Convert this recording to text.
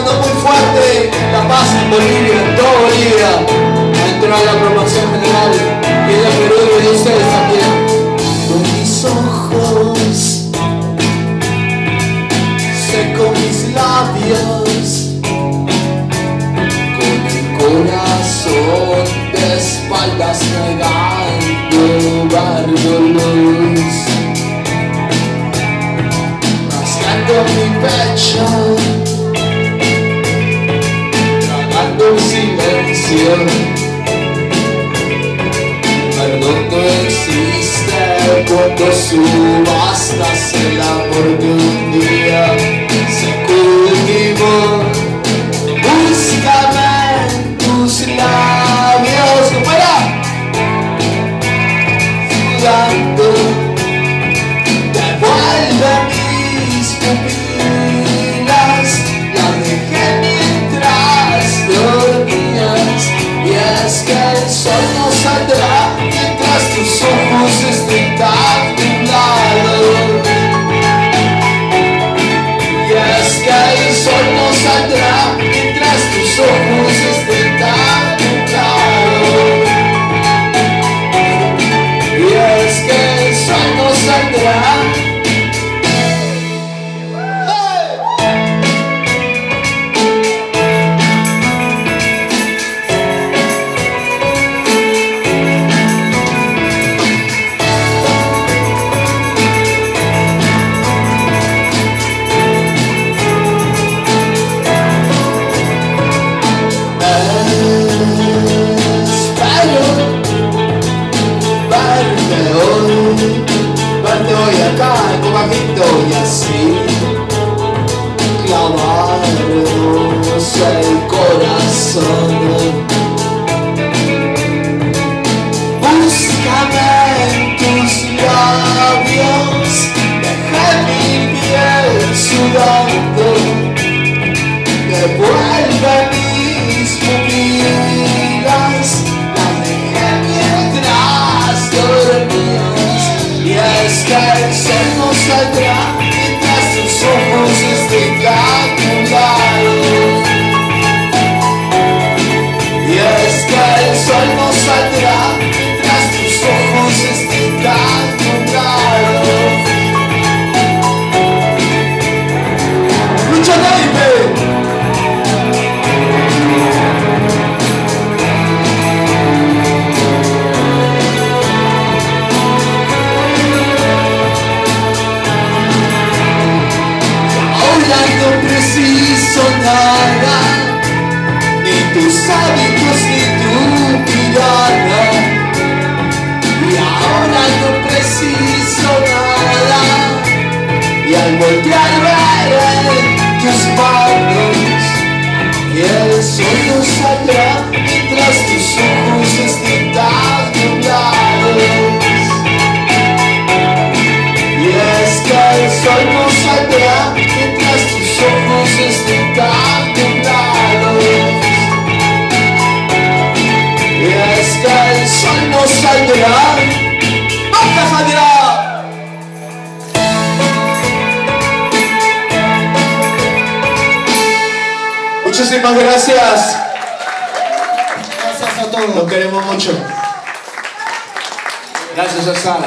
sonando muy fuerte La Paz en Bolivia, en toda Bolivia. Dentro de la Perdón no existe cuando subastas el amor de un día es que el sol corazón. Búscame en tus labios, deja mi piel sudando, devuelve mis pupilas, las dejé mientras dormías, y es que el sol no voltear ver tus manos, y el no saldrá mientras tus ojos estén tan nublados. Y es que el sol no saldrá mientras tus ojos estén tan. Y es que el sol no saldrá, Muchísimas gracias. Gracias a todos. Los queremos mucho. Gracias, Osana.